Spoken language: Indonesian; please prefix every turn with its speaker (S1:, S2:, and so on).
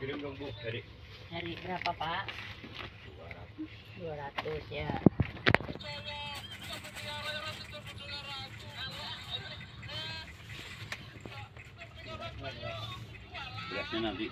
S1: dong bu dari
S2: Dari berapa Pak? 200 ya.
S1: belasnya nanti